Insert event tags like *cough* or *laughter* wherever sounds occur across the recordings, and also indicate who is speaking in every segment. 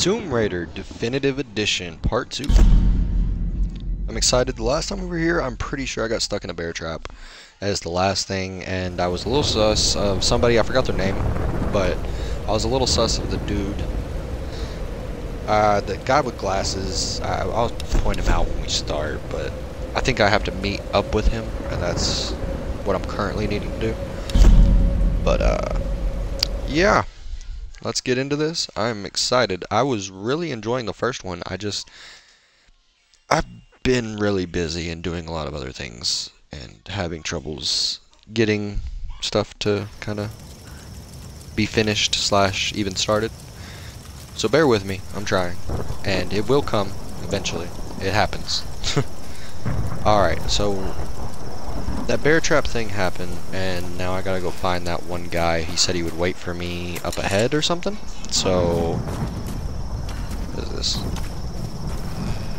Speaker 1: Tomb Raider Definitive Edition Part 2. I'm excited. The last time we were here, I'm pretty sure I got stuck in a bear trap as the last thing, and I was a little sus of somebody, I forgot their name, but I was a little sus of the dude. Uh, the guy with glasses, I, I'll point him out when we start, but I think I have to meet up with him, and that's what I'm currently needing to do. But, uh, yeah let's get into this. I'm excited. I was really enjoying the first one. I just I've been really busy and doing a lot of other things and having troubles getting stuff to kind of be finished slash even started. So bear with me. I'm trying, and it will come eventually. It happens. *laughs* All right. So that bear trap thing happened, and now I gotta go find that one guy. He said he would wait for me up ahead or something. So, what is this?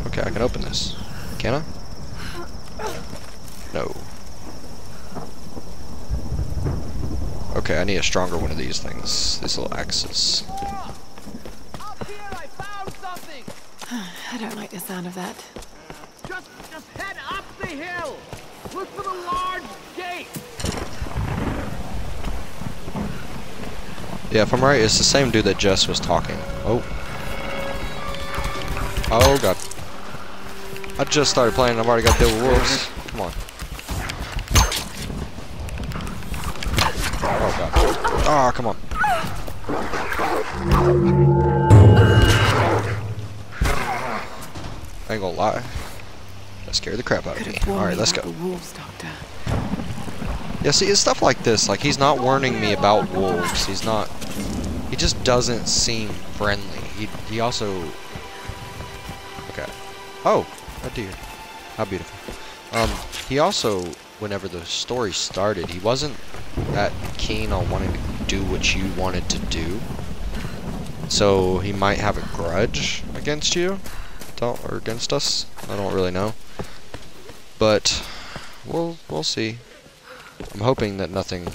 Speaker 1: Okay, I can open this. Can I? No. Okay, I need a stronger one of these things. These little axes. *sighs*
Speaker 2: I don't like the sound of that.
Speaker 3: Just, just head up the hill. Look for the large gate.
Speaker 1: Yeah, if I'm right, it's the same dude that Jess was talking. Oh. Oh god. I just started playing I've already got to wolves. Come on. Oh god. Oh, come on. I ain't gonna lie. That scared the crap out of me. Alright, let's go.
Speaker 2: Wolves, Doctor.
Speaker 1: Yeah, see, it's stuff like this. Like, he's not warning me about wolves. He's not... He just doesn't seem friendly. He, he also... Okay. Oh, a deer. How beautiful. Um, he also, whenever the story started, he wasn't that keen on wanting to do what you wanted to do. So, he might have a grudge against you. Don't, or against us. I don't really know. But, we'll, we'll see. I'm hoping that nothing...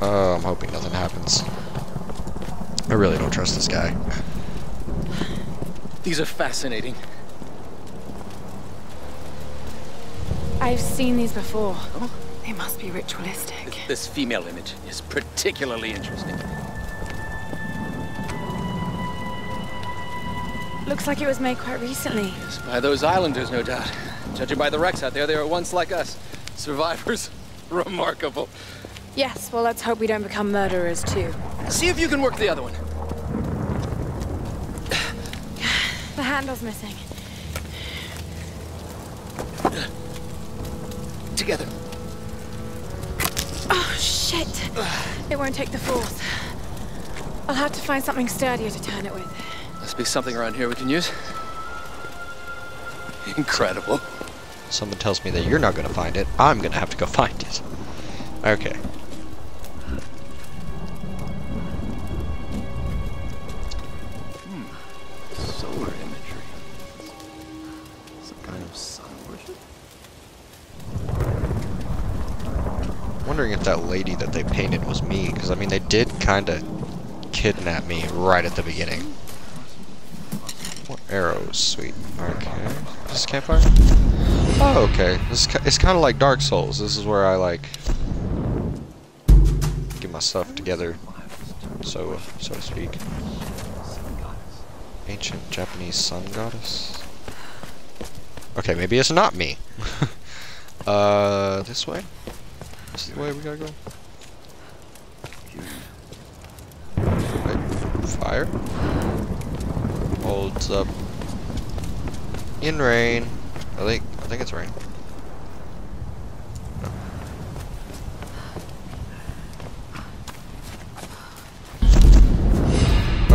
Speaker 1: Uh, I'm hoping nothing happens. I really don't trust this guy.
Speaker 4: These are fascinating.
Speaker 2: I've seen these before. They must be ritualistic.
Speaker 4: This female image is particularly interesting.
Speaker 2: Looks like it was made quite recently.
Speaker 4: Yes, by those islanders, no doubt. Judging by the wrecks out there, they were once like us. Survivors. *laughs* Remarkable.
Speaker 2: Yes, well, let's hope we don't become murderers, too.
Speaker 4: See if you can work the other one. *sighs*
Speaker 2: The handle's missing.
Speaker 4: Together.
Speaker 2: Oh, shit! *sighs* It won't take the force. I'll have to find something sturdier to turn it with.
Speaker 4: Be something around here we can use. *laughs* Incredible.
Speaker 1: Someone tells me that you're not going to find it. I'm going to have to go *laughs* find it. Okay. Hmm.
Speaker 5: Solar imagery. Some kind of sun worship?
Speaker 1: Wondering if that lady that they painted was me, because I mean they did kind of kidnap me right at the beginning. Arrows, sweet. Okay, is this campfire? Oh, okay. This is, it's kind of like Dark Souls. This is where I like get my stuff together, so so to speak. Ancient Japanese sun goddess. Okay, maybe it's not me. *laughs* uh, this way. This is the way we gotta go. Wait, fire. Holds up. In rain. I think I think it's rain. No.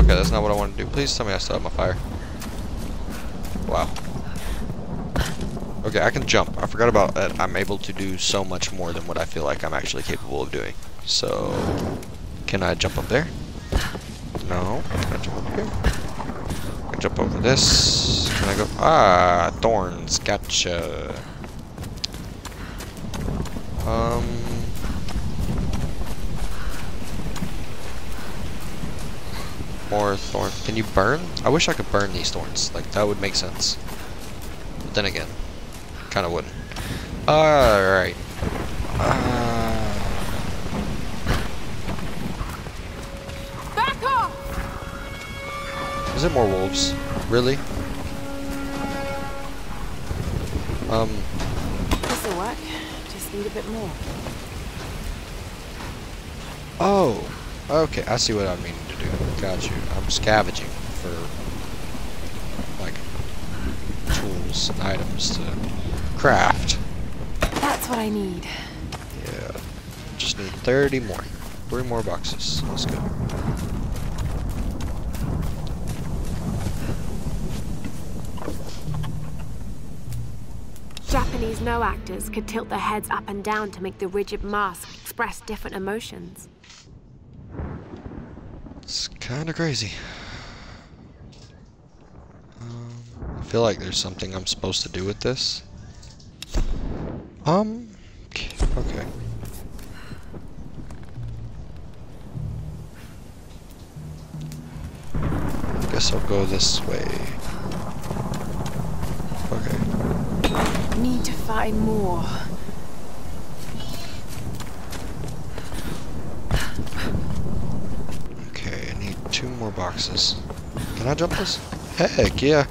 Speaker 1: Okay, that's not what I want to do. Please tell me I still have my fire. Wow. Okay, I can jump. I forgot about that. I'm able to do so much more than what I feel like I'm actually capable of doing. So, can I jump up there? No. Can I jump up here? Jump over this. Can I go? Ah, thorns. Gotcha. Um. more thorns. Can you burn? I wish I could burn these thorns. Like, that would make sense. But then again, kind of wouldn't. Alright. Is it more wolves? Really? Um,
Speaker 2: This'll work. Just need a bit more.
Speaker 1: oh. Okay, I see what I mean to do. Got you. I'm scavenging for, like, tools and items to craft.
Speaker 2: That's what I need.
Speaker 1: Yeah. Just need 30 more. Three more boxes. Let's go.
Speaker 6: Japanese Noh actors could tilt their heads up and down to make the rigid mask express different emotions.
Speaker 1: It's kind of crazy. Um, I feel like there's something I'm supposed to do with this. Um, okay. Guess I'll go this way. Okay.
Speaker 2: Need to find more.
Speaker 1: Okay, I need two more boxes. Can I jump this? Heck yeah.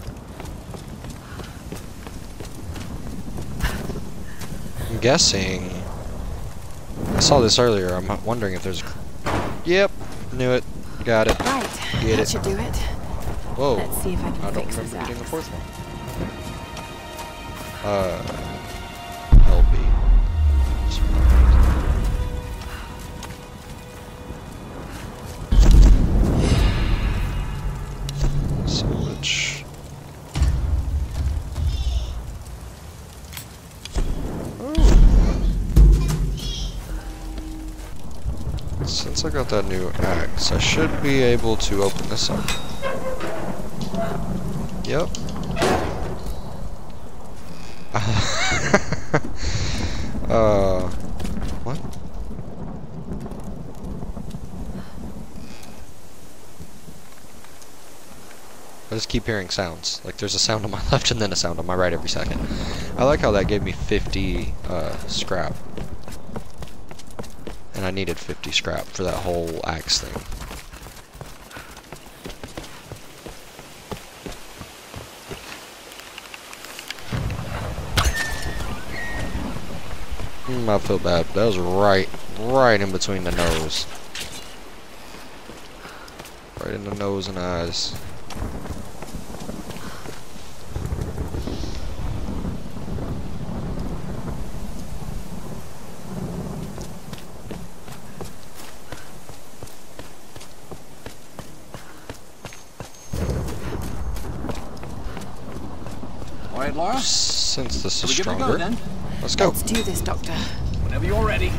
Speaker 1: I'm guessing. I saw this earlier. I'm wondering if there's. Yep, knew it. Got it.
Speaker 2: Right.
Speaker 1: Get
Speaker 2: that
Speaker 1: it.
Speaker 2: should do it.
Speaker 1: Whoa.
Speaker 2: Let's see if I can
Speaker 1: I don't
Speaker 2: fix this
Speaker 1: remember Uh, LB. Salvage. Since I got that new axe, I should be able to open this up. Yep. Uh, what? I just keep hearing sounds. Like there's a sound on my *laughs* left and then a sound on my right every second. I like how that gave me 50 uh, scrap. And I needed 50 scrap for that whole axe thing. I feel bad. That was right, right in between the nose. Right in the nose and eyes.
Speaker 4: All right, Lara.
Speaker 1: Since this is
Speaker 4: we give it a
Speaker 1: stronger. Let's go.
Speaker 2: Let's do this, Doctor.
Speaker 4: Whenever you're ready. *laughs*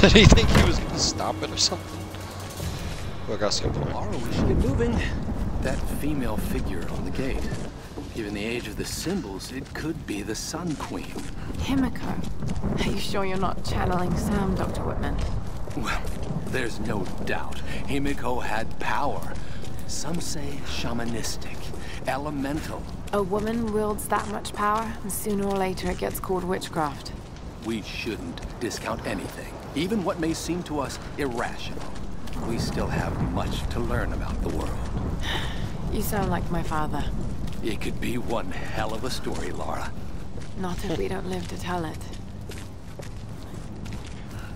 Speaker 1: Did he think he was gonna stop it or something? Well, I got some point.
Speaker 4: Lara, we should get moving. That female figure on the gate. Given the age of the symbols, it could be the Sun Queen.
Speaker 2: Himiko. Are you sure you're not channeling Sam, Dr. Whitman?
Speaker 4: Well, there's no doubt. Himiko had power. Some say shamanistic, elemental.
Speaker 2: A woman wields that much power, and sooner or later it gets called witchcraft.
Speaker 4: We shouldn't discount anything, even what may seem to us irrational. We still have much to learn about the world. *sighs*
Speaker 2: You sound like my father.
Speaker 4: It could be one hell of a story, Lara.
Speaker 2: Not if we don't live to tell it.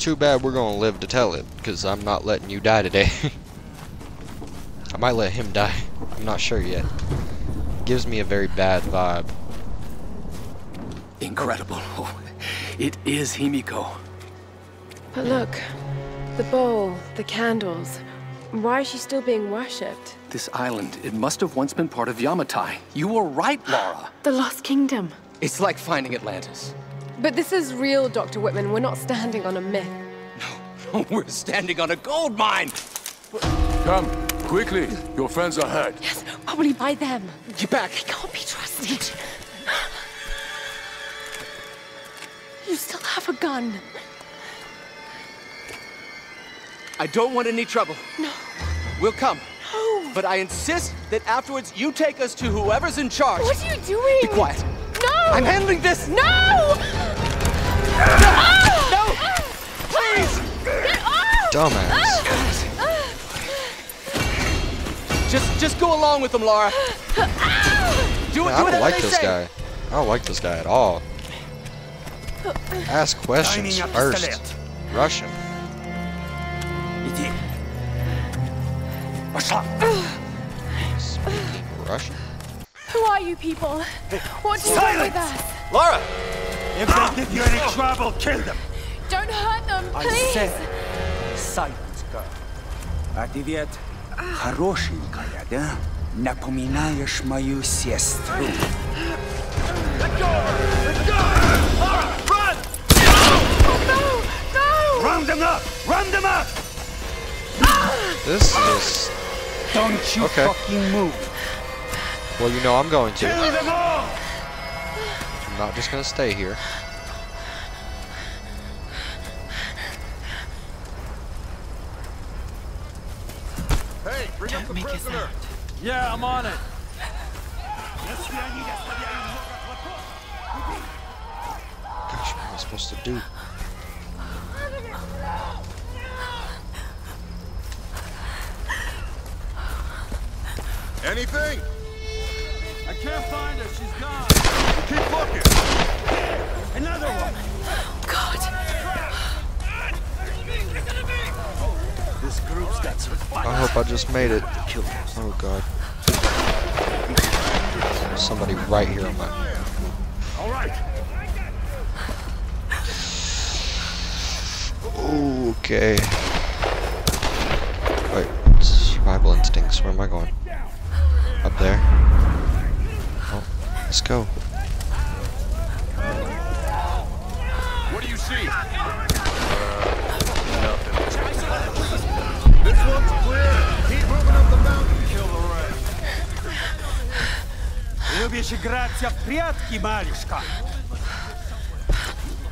Speaker 1: Too bad we're gonna live to tell it, because I'm not letting you die today. *laughs* I might let him die. I'm not sure yet. Gives me a very bad vibe.
Speaker 4: Incredible. Oh, *laughs* It is Himiko.
Speaker 6: But look, the bowl, the candles. Why is she still being worshipped?
Speaker 4: This island, it must have once been part of Yamatai. You were right, Lara.
Speaker 6: The Lost Kingdom.
Speaker 4: It's like finding Atlantis.
Speaker 6: But this is real, Dr. Whitman. We're not standing on a myth.
Speaker 4: No, *laughs* we're standing on a gold mine.
Speaker 7: Come, quickly. Your friends are hurt.
Speaker 6: Yes.
Speaker 2: Probably by them.
Speaker 4: Get back.
Speaker 2: They can't be trusted. You still have a gun.
Speaker 4: I don't want any trouble.
Speaker 2: No.
Speaker 4: We'll come.
Speaker 2: No.
Speaker 4: But I insist that afterwards you take us to whoever's in charge.
Speaker 2: What are you doing?
Speaker 4: Be quiet. I'm handling this!
Speaker 2: No!
Speaker 4: No!
Speaker 2: No! Please!
Speaker 1: Dumbass.
Speaker 4: Just, just go along with them, Lara. Do
Speaker 1: Man,
Speaker 4: do
Speaker 1: I don't like this
Speaker 4: say.
Speaker 1: guy. I don't like this guy at all. Ask questions first. Russian. him. Russian?
Speaker 2: are you people? What do Silence! you want with us?
Speaker 4: Lara!
Speaker 5: If they give you any trouble, kill them!
Speaker 2: Don't hurt them, please!
Speaker 5: I said, silence, girl. А ты ведь хорошенькая, да? Напоминаешь мою сестру. Let go! Let go! Lara, run!
Speaker 2: No! No!
Speaker 5: Round them up! Round them up!
Speaker 1: This is...
Speaker 5: Don't you
Speaker 1: okay.
Speaker 5: fucking move!
Speaker 1: Well, you know I'm going to.
Speaker 5: Kill them all!
Speaker 1: I'm not just gonna stay here.
Speaker 3: Hey, bring up the prisoner.
Speaker 5: Yeah, I'm on it.
Speaker 1: Gosh, what am I supposed to do?
Speaker 3: Anything?
Speaker 5: I can't find her. She's gone.
Speaker 3: Keep looking.
Speaker 5: Another one.
Speaker 2: God.
Speaker 5: This group's got some fight.
Speaker 1: I hope I just made it. Oh god. Somebody right here on my.
Speaker 5: All right.
Speaker 1: Okay. Wait, survival instincts. Where am I going? Up there. Oh, let's go.
Speaker 3: What do you see? nothing. This one's clear. Keep moving up the mountain. Kill the rest.
Speaker 5: Любишь играться в прятки, малышка?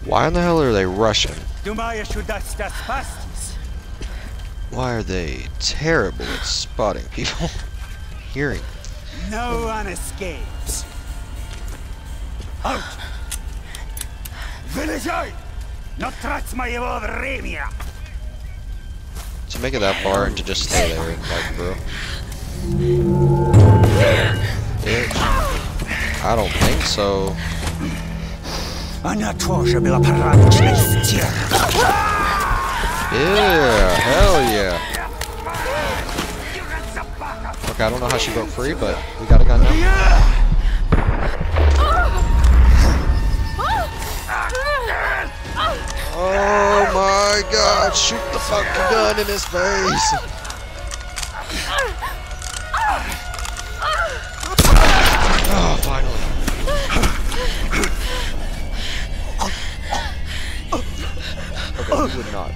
Speaker 1: Why in the hell are they rushing?
Speaker 5: Думаешь, удастся спастись?
Speaker 1: Why are they terrible at spotting people? *laughs* Hearing.
Speaker 5: No one escapes. Out! Вылезай! Но трать моего времени!
Speaker 1: To make it that far and to just stay there, like, bro. Bitch. I don't think so.
Speaker 5: Она тоже была порядочной стервой.
Speaker 1: Yeah, hell yeah. Okay, I don't know how she broke free, but we got a gun now. God, shoot the fucking gun in his face. Oh, finally. Okay, would not.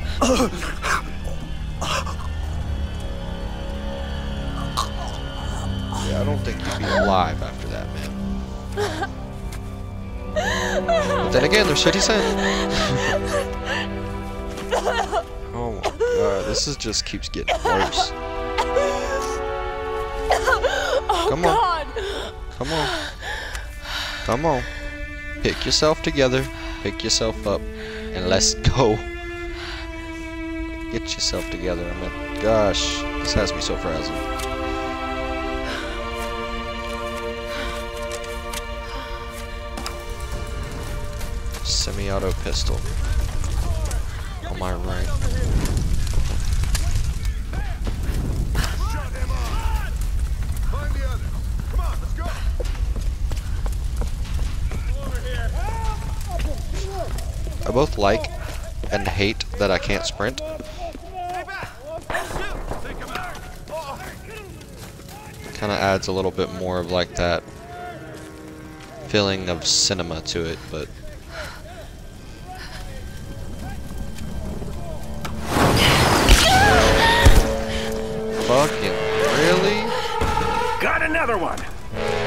Speaker 1: Yeah, I don't think you'd be alive after that, man. But then again, there's 50 Cent. Oh my god, this is just keeps getting worse. Oh Come on. Come on. Come on. Pick yourself together. Pick yourself up. And let's go. Get yourself together. I mean, gosh. This has me so frazzled. Semi-auto pistol. My right. I both like and hate that I can't sprint. Kind of adds a little bit more of like that feeling of cinema to it, but Fucking really?
Speaker 5: Got another one.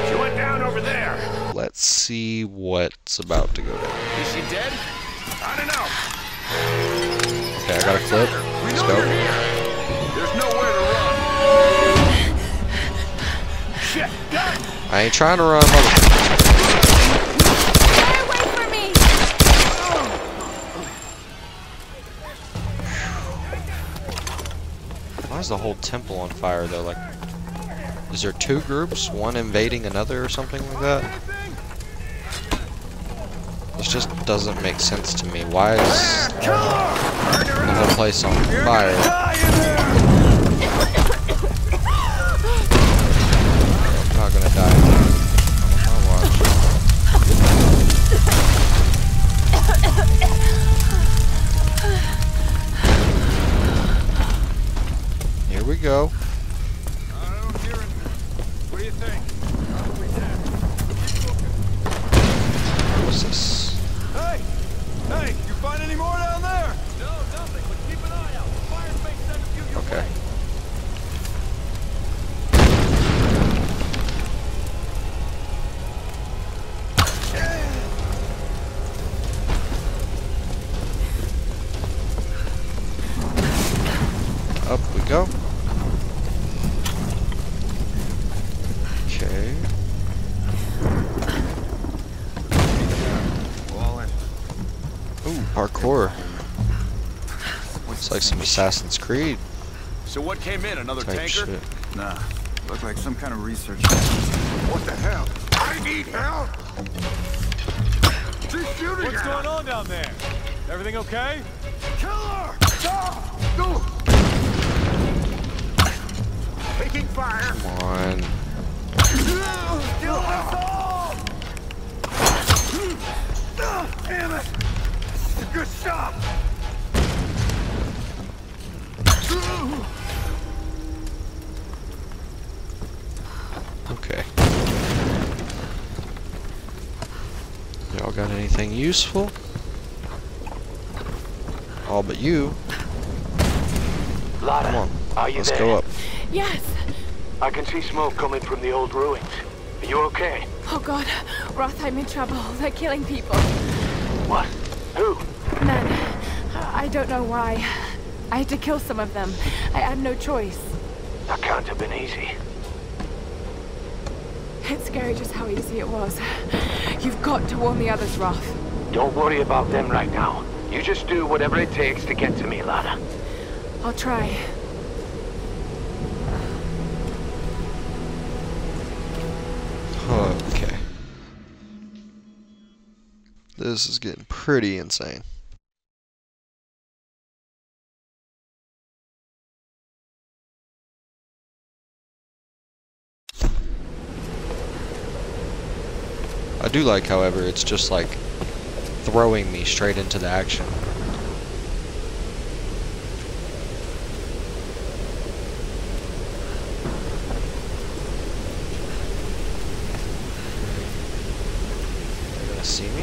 Speaker 5: She went down over there.
Speaker 1: Let's see what's about to go down.
Speaker 3: Is she dead? I don't know.
Speaker 1: Okay, I got a clip. Let's go.
Speaker 3: There's nowhere to run. Shit,
Speaker 1: I ain't trying to run, motherfucker. Is the whole temple on fire though? Like, is there two groups, one invading another or something like that? This just doesn't make sense to me. Why is uh, the whole place on fire? It's like some Assassin's Creed
Speaker 3: So what came in? Another tanker?
Speaker 1: shit.
Speaker 5: Nah, look like some kind of research.
Speaker 3: What the hell? I need help! She's shooting
Speaker 7: What's
Speaker 3: at
Speaker 7: going on down there? Everything okay?
Speaker 3: Kill her! Stop! No! Taking fire!
Speaker 1: Come on.
Speaker 3: Kill us all! Damn it! A good shot!
Speaker 1: Okay. Y'all got anything useful? All but you.
Speaker 8: Lara,
Speaker 1: Come on.
Speaker 8: are you
Speaker 1: Let's
Speaker 8: there?
Speaker 1: go up.
Speaker 2: Yes!
Speaker 8: I can see smoke coming from the old ruins. Are you okay?
Speaker 2: Oh god, Roth, I'm in trouble. They're killing people.
Speaker 8: What? Who?
Speaker 2: Men. I don't know why. I had to kill some of them. I had no choice.
Speaker 8: That can't have been easy.
Speaker 2: It's scary just how easy it was. You've got to warn the others, Roth.
Speaker 8: Don't worry about them right now. You just do whatever it takes to get to me, Lara.
Speaker 2: I'll try.
Speaker 1: Okay. This is getting pretty insane. Do like, however, it's just like throwing me straight into the action. They're gonna see me?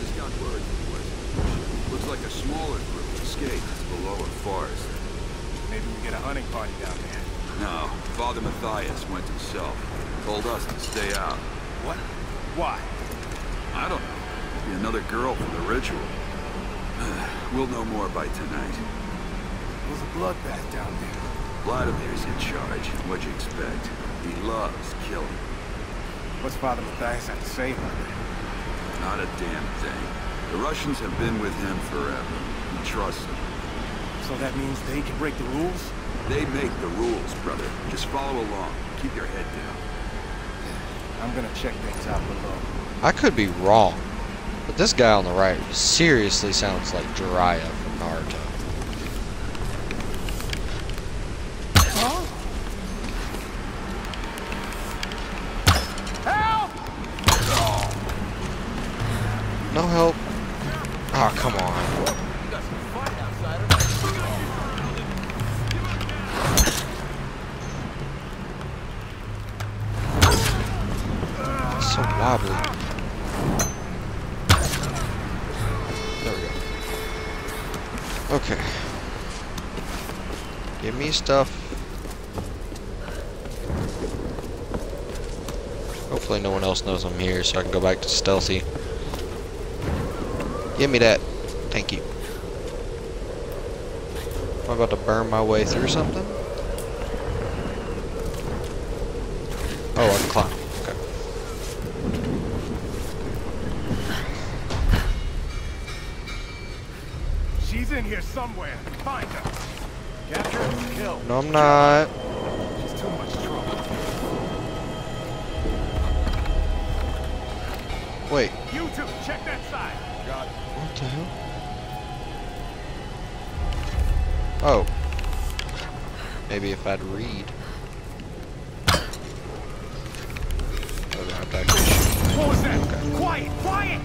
Speaker 9: Just got word from the west. Looks like a smaller group escaped below a forest.
Speaker 7: Maybe we get a hunting party down there.
Speaker 9: No, Father Mathias went himself. Told us to stay out.
Speaker 7: What? Why?
Speaker 9: I don't know. Be another girl for the ritual. we'll know more by tonight.
Speaker 7: It was a bloodbath down there.
Speaker 9: Vladimir's in charge. What'd you expect? He loves killing.
Speaker 7: What's Father Mathias have to say about it?
Speaker 9: Not a damn thing. The Russians have been with him forever. He trusts them.
Speaker 7: So that means they can break the rules?
Speaker 9: They make the rules, brother. Just follow along. Keep your head down.
Speaker 7: I'm gonna check things out below.
Speaker 1: I could be wrong, but this guy on the right seriously sounds like Jiraiya from Naruto. Give me stuff. Hopefully no one else knows I'm here so I can go back to stealthy. Give me that. Thank you. Am I about to burn my way through something? I'm not.
Speaker 7: She's too much trouble.
Speaker 1: Wait.
Speaker 7: You two, check that side. Got it.
Speaker 1: What the hell? Oh. Maybe if I'd read. I would have to actually.
Speaker 7: What was that? Quiet, quiet!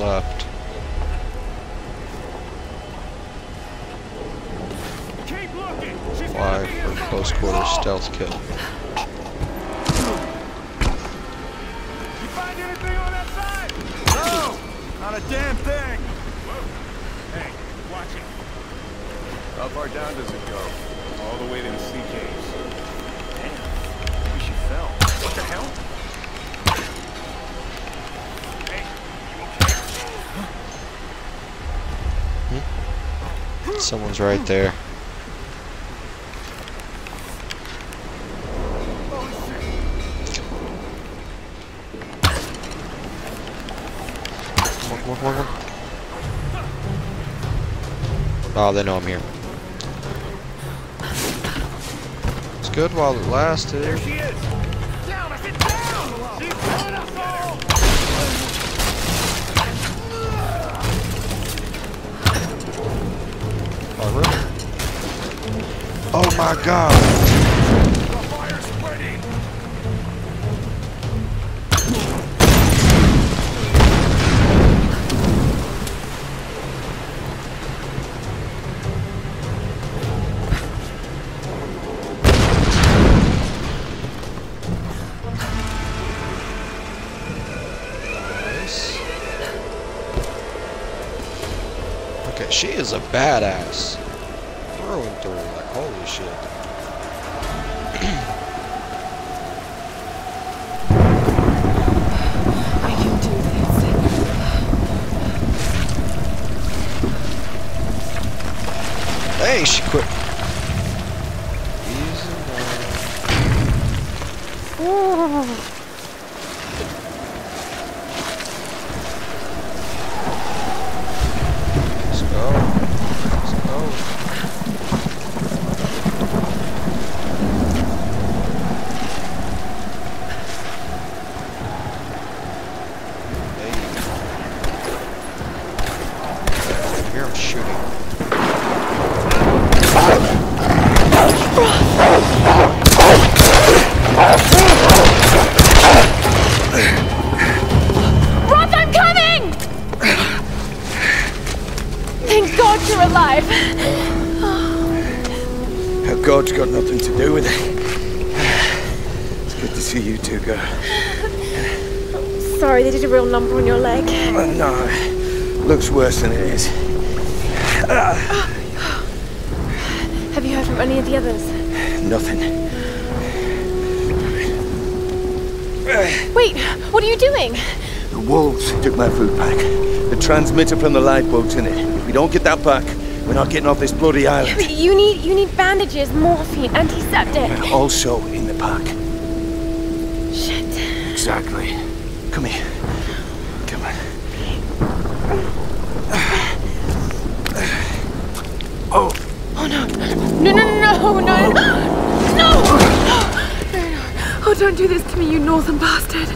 Speaker 1: Left. Why for close quarter stealth kill?
Speaker 7: You find anything on that side?
Speaker 10: No! Not a damn thing!
Speaker 7: Hey, watch it.
Speaker 10: How far down does it go?
Speaker 7: All the way to the sea caves.
Speaker 1: Someone's right there. Oh, they know I'm here. It's good while it lasted.
Speaker 7: There she is.
Speaker 1: My god!
Speaker 7: The fire's spreading!
Speaker 1: Nice. Okay, she is a badass. Through and through, holy shit.
Speaker 2: I can do this.
Speaker 1: Hey, she quit. Easy now. Let's go. Let's go. Hey. I hear him shooting.
Speaker 11: Roth, I'm coming! Thank God you're alive.
Speaker 5: God's got nothing to do with it. It's good to see you two, girl.
Speaker 2: Sorry, they did a real number on your leg.
Speaker 5: Uh, No, looks worse than it is. *sighs*
Speaker 2: Have you heard from any of the others?
Speaker 5: Nothing.
Speaker 2: Wait, what are you doing?
Speaker 5: The wolves took my food pack. The transmitter from the lifeboat's in it. If we don't get that back, we're not getting off this bloody island.
Speaker 2: You need you need bandages, morphine, antiseptic.
Speaker 5: Also in the pack.
Speaker 2: Shit.
Speaker 5: Exactly. Come here. Come on. Oh,
Speaker 2: Oh no. No no no *gasps* *gasps* no no no! Oh don't do this to me, you northern bastard.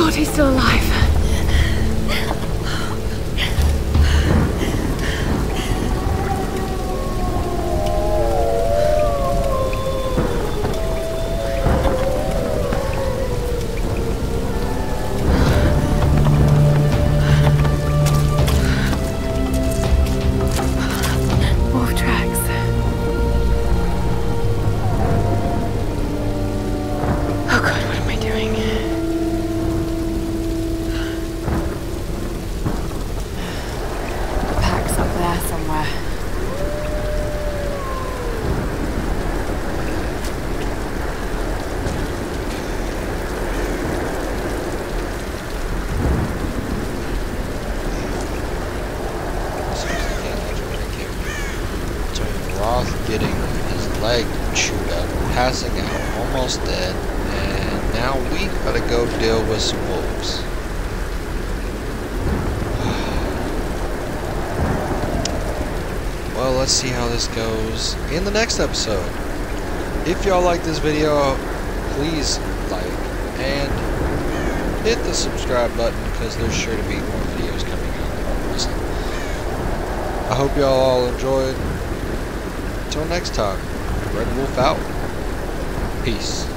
Speaker 2: God he's still alive.
Speaker 1: Passing out, almost dead, and now we gotta go deal with some wolves. *sighs* Well, let's see how this goes in the next episode. If y'all like this video, please like and hit the subscribe button because there's sure to be more videos coming out. I hope y'all all enjoyed. Until next time, Redd Wolf out. Peace.